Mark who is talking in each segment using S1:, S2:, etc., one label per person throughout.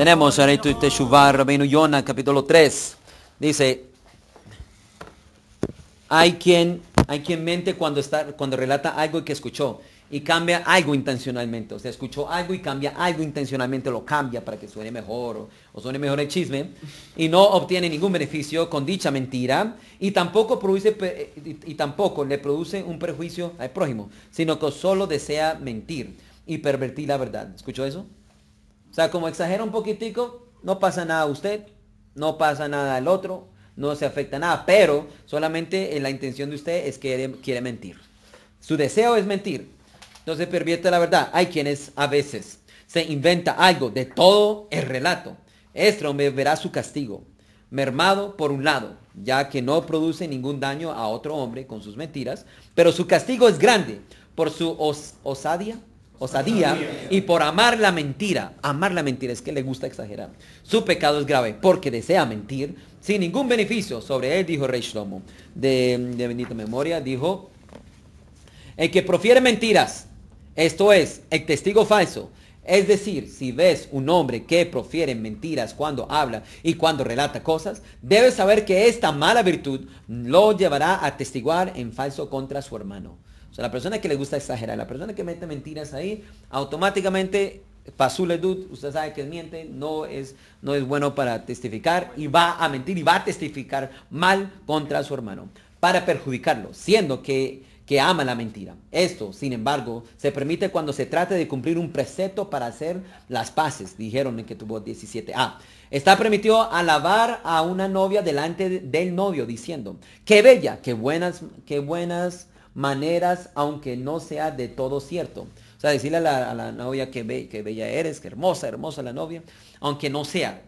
S1: Tenemos Sharetu Teshuvah, Rabbeinu Yonah, capítulo 3. Dice, hay quien, hay quien mente cuando, está, cuando relata algo que escuchó y cambia algo intencionalmente. O sea, escuchó algo y cambia algo intencionalmente, lo cambia para que suene mejor o, suene mejor el chisme. Y no obtiene ningún beneficio con dicha mentira y tampoco, produce, y, tampoco le produce un perjuicio al prójimo, sino que solo desea mentir y pervertir la verdad. ¿Escuchó eso? O sea, como exagera un poquitico, no pasa nada a usted, no pasa nada al otro, no se afecta nada, pero solamente la intención de usted es que quiere mentir. Su deseo es mentir. Entonces pervierte la verdad. Hay quienes a veces se inventa algo de todo el relato. Este hombre verá su castigo, mermado por un lado, ya que no produce ningún daño a otro hombre con sus mentiras, pero su castigo es grande por su osadía, osadía y por amar la mentira. Amar la mentira es que le gusta exagerar. Su pecado es grave porque desea mentir sin ningún beneficio. Sobre él dijo Rey Shlomo, de, de bendita memoria, dijo, el que profiere mentiras esto es, el testigo falso. Es decir, si ves un hombre que profiere mentiras cuando habla y cuando relata cosas, debes saber que esta mala virtud lo llevará a testiguar en falso contra su hermano. O sea, la persona que le gusta exagerar, la persona que mete mentiras ahí, automáticamente Pasuledud, usted sabe que miente, no es, no es bueno para testificar y va a mentir y va a testificar mal contra su hermano para perjudicarlo, siendo que que ama la mentira. Esto, sin embargo, se permite cuando se trata de cumplir un precepto para hacer las paces, dijeron en que tuvo 17a. Está permitido alabar a una novia delante del novio, diciendo, qué bella, qué buenas, qué buenas maneras, aunque no sea de todo cierto. O sea, decirle a la, novia que, bella eres, que hermosa, hermosa la novia, aunque no sea.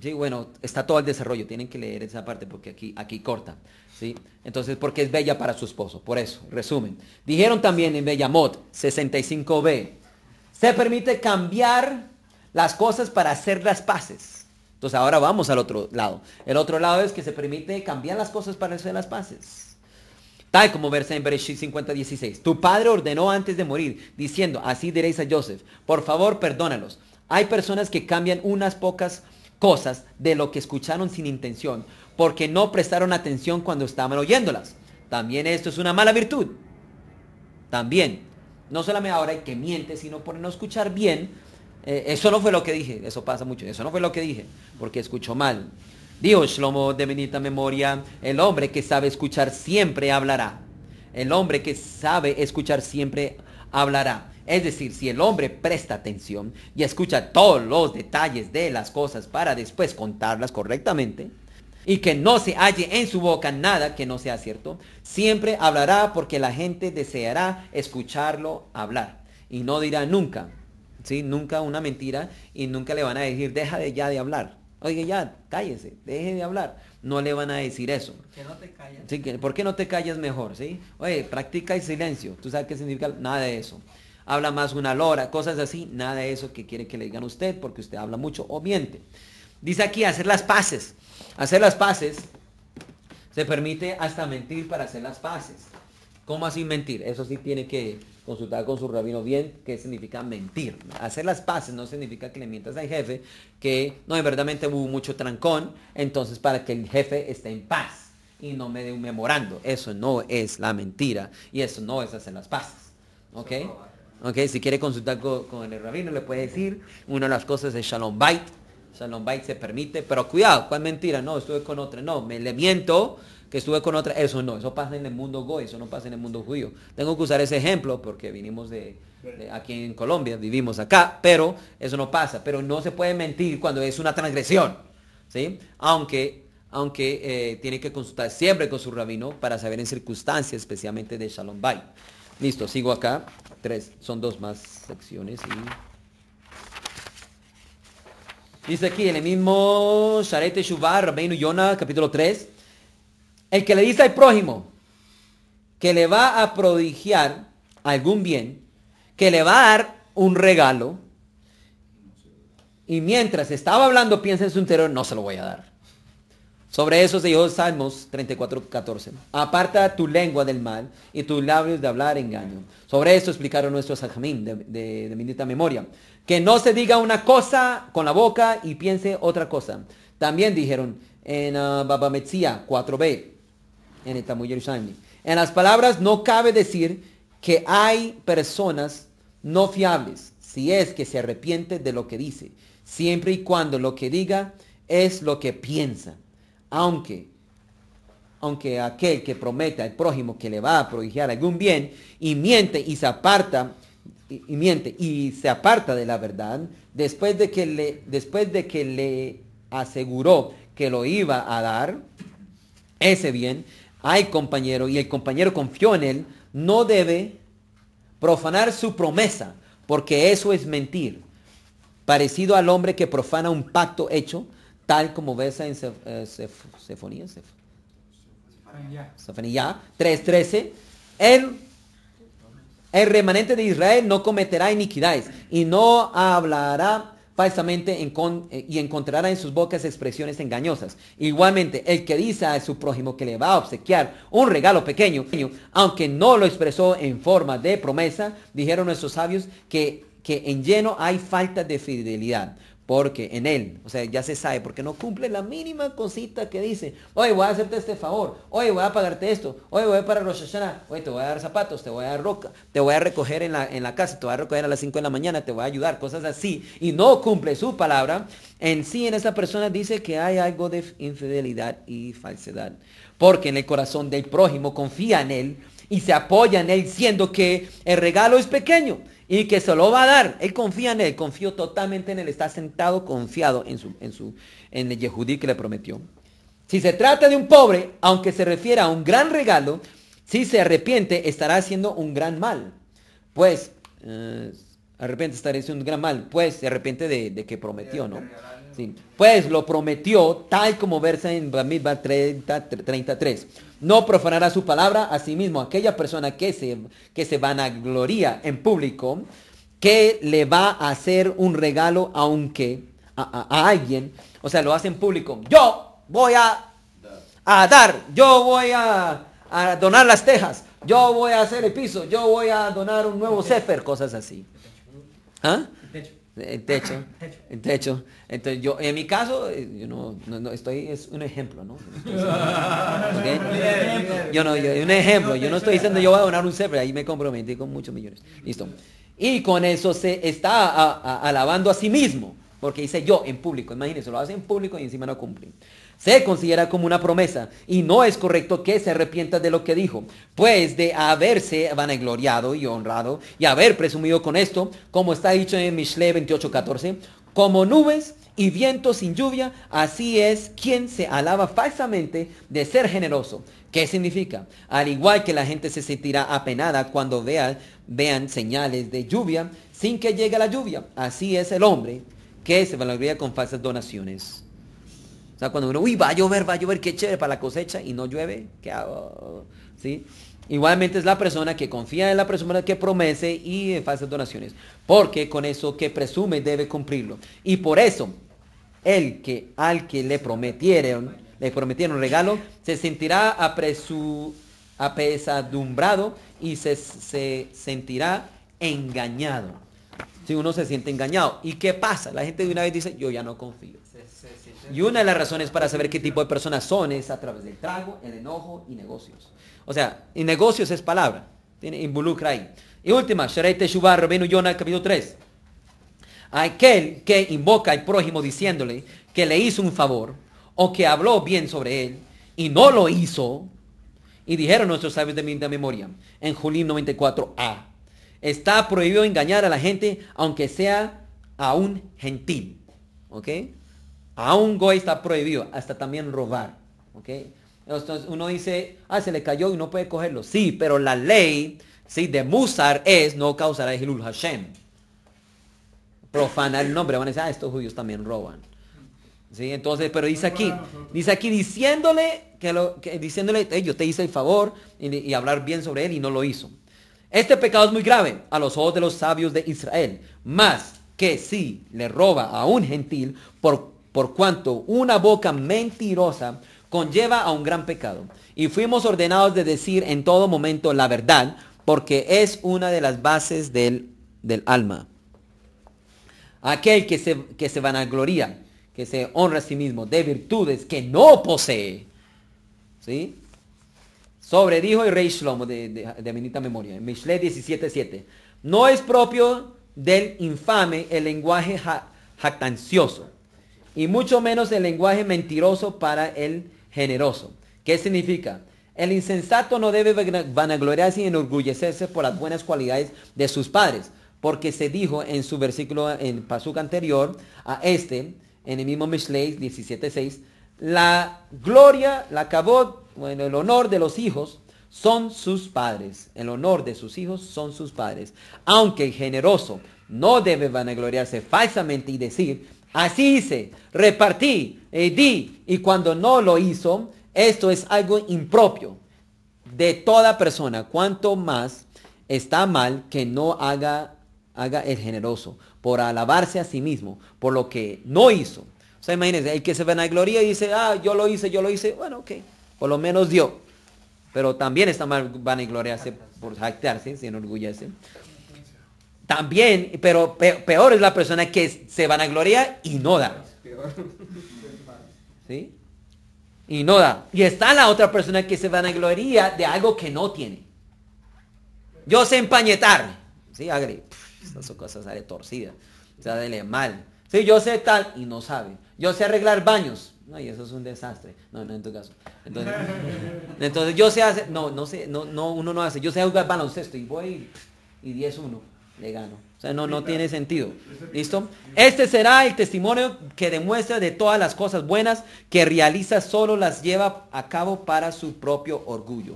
S1: Sí, bueno, está todo el desarrollo, tienen que leer esa parte porque aquí, aquí corta. Entonces, porque es bella para su esposo. Por eso, resumen. Dijeron también en Bellamot 65b, se permite cambiar las cosas para hacer las paces. Entonces ahora vamos al otro lado. El otro lado es que se permite cambiar las cosas para hacer las paces. Tal como versa en Bereshit 50:16. Tu padre ordenó antes de morir, diciendo, así diréis a Joseph, por favor perdónalos. Hay personas que cambian unas pocas cosas de lo que escucharon sin intención, porque no prestaron atención cuando estaban oyéndolas. También esto es una mala virtud. También, no solamente ahora hay que miente, sino por no escuchar bien. Eh, eso no fue lo que dije, eso pasa mucho, eso no fue lo que dije, porque escuchó mal. Dijo Shlomo de benita memoria, el hombre que sabe escuchar siempre hablará. El hombre que sabe escuchar siempre hablará. Es decir, si el hombre presta atención y escucha todos los detalles de las cosas para después contarlas correctamente, y que no se halle en su boca nada que no sea cierto, siempre hablará porque la gente deseará escucharlo hablar y no dirá nunca, ¿sí? Nunca una mentira y nunca le van a decir, deja de ya de hablar. Oye, ya, cállese, deje de hablar. No le van a decir eso. ¿Por qué no te callas? Sí, ¿Por qué no te callas mejor? ¿sí? Oye, practica el silencio. ¿Tú sabes qué significa? Nada de eso. Habla más una lora, cosas así. Nada de eso que quiere que le digan a usted porque usted habla mucho o miente. Dice aquí, hacer las paces. Hacer las paces se permite hasta mentir para hacer las paces. ¿Cómo así mentir? Eso sí tiene que consultar con su rabino bien qué significa mentir. Hacer las paces no significa que le mientas al jefe, que no, en verdad hubo mucho trancón, entonces para que el jefe esté en paz y no me dé un memorando. Eso no es la mentira y eso no es hacer las paces. ¿Ok? ¿Ok? Si quiere consultar con, el rabino le puede decir, una de las cosas es Shalom Bait, Shalom Bait se permite, pero cuidado, ¿cuál mentira? No, estuve con otra, no, me le miento que estuve con otra, eso no, eso pasa en el mundo goy, eso no pasa en el mundo judío. Tengo que usar ese ejemplo porque vinimos de, aquí en Colombia, vivimos acá, pero eso no pasa, pero no se puede mentir cuando es una transgresión, ¿sí? Aunque, aunque eh, tiene que consultar siempre con su rabino para saber en circunstancias, especialmente de Shalom Bait. Listo, sigo acá, tres, son dos más secciones y... Dice aquí en el mismo Sharete Shuvah, Rabbeinu Yonah, capítulo 3, el que le dice al prójimo que le va a prodigiar algún bien, que le va a dar un regalo, y mientras estaba hablando piensa en su interior, no se lo voy a dar. Sobre eso se dijo Salmos 34, 14. Aparta tu lengua del mal y tus labios de hablar engaño. Sobre eso explicaron nuestros ajamín de, de, bendita memoria. Que no se diga una cosa con la boca y piense otra cosa. También dijeron en uh, Baba Metzia 4b, en el Tamu En las palabras no cabe decir que hay personas no fiables, si es que se arrepiente de lo que dice, siempre y cuando lo que diga es lo que piensa. Aunque, aunque aquel que promete al prójimo que le va a prodigiar algún bien y miente y se aparta, y, miente y se aparta de la verdad, después de que le, después de que le aseguró que lo iba a dar, ese bien, hay compañero y el compañero confió en él, no debe profanar su promesa, porque eso es mentir, parecido al hombre que profana un pacto hecho tal como ves en Sefonía, 3.13, el, el remanente de Israel no cometerá iniquidades y no hablará falsamente eh, y encontrará en sus bocas expresiones engañosas. Igualmente, el que dice a su prójimo que le va a obsequiar un regalo pequeño, aunque no lo expresó en forma de promesa, dijeron nuestros sabios que, que en lleno hay falta de fidelidad porque en él, o sea, ya se sabe, porque no cumple la mínima cosita que dice, oye, voy a hacerte este favor, oye, voy a pagarte esto, oye, voy para Rosh oye, te voy a dar zapatos, te voy a dar roca, te voy a recoger en la, en la casa, te voy a recoger a las 5 de la mañana, te voy a ayudar, cosas así, y no cumple su palabra, en sí en esa persona dice que hay algo de infidelidad y falsedad, porque en el corazón del prójimo confía en él y se apoya en él, siendo que el regalo es pequeño y que se lo va a dar. Él confía en él, confío totalmente en él, está sentado confiado en, su, en, su, en el Yehudí que le prometió. Si se trata de un pobre, aunque se refiera a un gran regalo, si se arrepiente, estará haciendo un gran mal. Pues, eh, arrepiente, estará haciendo un gran mal. Pues, se arrepiente de, que prometió, ¿no? Sí. Pues lo prometió, tal como versa en Bamidbar 30, 33 no profanará su palabra, asimismo aquella persona que se, que se vanagloria en público, que le va a hacer un regalo aunque a, alguien, o sea, lo hace en público, yo voy a, a dar, yo voy a, a, donar las tejas, yo voy a hacer el piso, yo voy a donar un nuevo sefer, cosas así. ¿Ah? el techo. Entonces yo, en mi caso, eh, yo no, no, estoy, es un ejemplo, ¿no? Yo no, yo, un ejemplo, yo no estoy diciendo yo voy a donar un cefre, ahí me comprometí con muchos millones. Listo. Y con eso se está alabando a sí mismo, porque dice yo en público, imagínense, lo hace en público y encima no cumple se considera como una promesa y no es correcto que se arrepienta de lo que dijo, pues de haberse vanagloriado y honrado y haber presumido con esto, como está dicho en Mishle 28:14, como nubes y viento sin lluvia, así es quien se alaba falsamente de ser generoso. ¿Qué significa? Al igual que la gente se sentirá apenada cuando vean, señales de lluvia sin que llegue la lluvia, así es el hombre que se vanagloria con falsas donaciones. O sea, cuando uno, uy, va a llover, va a llover, qué chévere para la cosecha y no llueve, ¿qué hago? ¿Sí? Igualmente es la persona que confía en la persona que promete y falsas donaciones. Porque con eso que presume debe cumplirlo. Y por eso, el que al que le prometieron, le prometieron regalo, se sentirá apresu, apesadumbrado y se sentirá engañado. Si uno se siente engañado. ¿Y qué pasa? La gente de una vez dice, yo ya no confío. Y una de las razones para saber qué tipo de personas son es a través del trago, el enojo y negocios. O sea, y negocios es palabra. Tiene, involucra ahí. Y última, Sharete Teshuvah, Rabenu Yonah, capítulo 3. Aquel que invoca al prójimo diciéndole que le hizo un favor o que habló bien sobre él y no lo hizo, y dijeron nuestros sabios de mi memoria en Julim 94a, está prohibido engañar a la gente aunque sea a un gentil. ¿Ok? A un goy está prohibido, hasta también robar. ¿ok? Entonces uno dice, ah, se le cayó y no puede cogerlo. Sí, pero la ley ¿sí? de Musar es no causará Hilul Hashem. Profanar el nombre. Van a decir, ah, estos judíos también roban. ¿Sí? Entonces, pero dice aquí, dice aquí diciéndole que lo, que, diciéndole, yo te hice el favor y, y, hablar bien sobre él y no lo hizo. Este pecado es muy grave a los ojos de los sabios de Israel, más que si le roba a un gentil por por cuanto una boca mentirosa conlleva a un gran pecado. Y fuimos ordenados de decir en todo momento la verdad, porque es una de las bases del, del alma. Aquel que se, que se vanagloria, que se honra a sí mismo de virtudes que no posee. ¿Sí? Sobre dijo el rey Shlomo de, de, de memoria, en Mishle 17.7. No es propio del infame el lenguaje jactancioso, y mucho menos el lenguaje mentiroso para el generoso. ¿Qué significa? El insensato no debe vanagloriarse y enorgullecerse por las buenas cualidades de sus padres, porque se dijo en su versículo, en Pasuk anterior, a este, en el mismo Mishlei 17.6, la gloria, la cabot, bueno, el honor de los hijos son sus padres. El honor de sus hijos son sus padres. Aunque el generoso no debe vanagloriarse falsamente y decir, así hice, repartí, y di, y cuando no lo hizo, esto es algo impropio de toda persona. Cuanto más está mal que no haga, haga el generoso por alabarse a sí mismo, por lo que no hizo. O sea, imagínense, el que se vanagloria y dice, ah, yo lo hice, yo lo hice, bueno, ok, por lo menos dio. Pero también está mal vanagloriarse por jactarse, se enorgullece. También, pero peor es la persona que se vanagloria y no da. ¿Sí? Y no da. Y está la otra persona que se vanagloria de algo que no tiene. Yo sé empañetar. Sí, agri. Estas cosas sale torcidas. O sea, dele mal. Sí, yo sé tal y no sabe. Yo sé arreglar baños. No, y eso es un desastre. No, no en tu caso. Entonces, entonces yo sé hacer, no, no sé, no, no, uno no hace. Yo sé jugar baloncesto y voy y 10-1 le gano. O sea, no, no tiene sentido. ¿Listo? Este será el testimonio que demuestra de todas las cosas buenas que realiza, solo las lleva a cabo para su propio orgullo.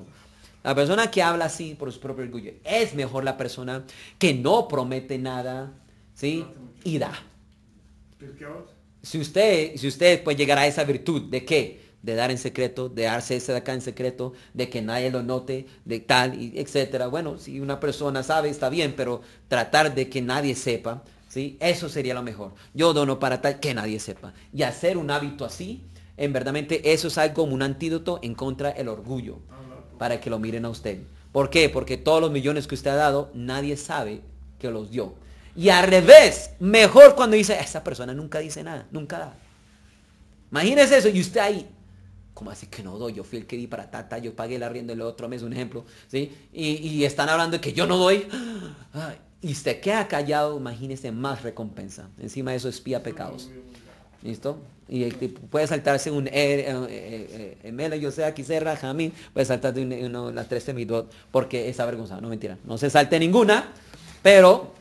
S1: La persona que habla así por su propio orgullo es mejor la persona que no promete nada, ¿sí? Y da. Si usted, si usted puede llegar a esa virtud de qué? De dar en secreto, de darse ese de acá en secreto, de que nadie lo note, de tal, y etcétera. Bueno, si una persona sabe, está bien, pero tratar de que nadie sepa, ¿sí? Eso sería lo mejor. Yo dono para tal que nadie sepa. Y hacer un hábito así, en verdad, eso es algo como un antídoto en contra del orgullo, para que lo miren a usted. ¿Por qué? Porque todos los millones que usted ha dado, nadie sabe que los dio. Y al revés, mejor cuando dice, esa persona nunca dice nada, nunca da. Imagínese eso y usted ahí, ¿cómo así que no doy? Yo fui el que di para tata, yo pagué el arriendo el otro mes, un ejemplo, ¿sí? Y, están hablando de que yo no doy. y usted queda callado, imagínese más recompensa. Encima de eso espía pecados. ¿Listo? Y puede saltarse un eh, Emela, yo sé, aquí cerra, Jamín, puede saltarse uno, las 13 midot porque es avergonzado, no mentira. No se salte ninguna, pero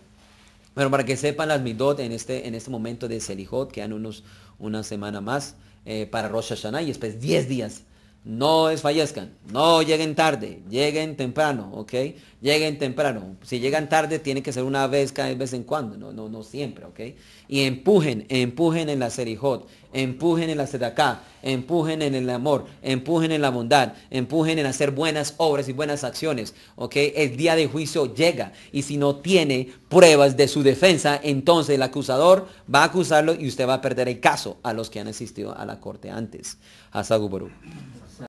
S1: pero para que sepan las midot en este, en este momento de Selijot, quedan unos, una semana más eh, para Rosh Hashanah y después 10 días. No desfallezcan, no lleguen tarde, lleguen temprano, ¿ok? Lleguen temprano. Si llegan tarde, tiene que ser una vez cada vez en cuando, no, no, no siempre, ¿ok? Y empujen, empujen en la Serijot, empujen en la Sedaká, empujen en el amor, empujen en la bondad, empujen en hacer buenas obras y buenas acciones, ¿ok? El día de juicio llega y si no tiene pruebas de su defensa, entonces el acusador va a acusarlo y usted va a perder el caso a los que han asistido a la corte antes. Hasta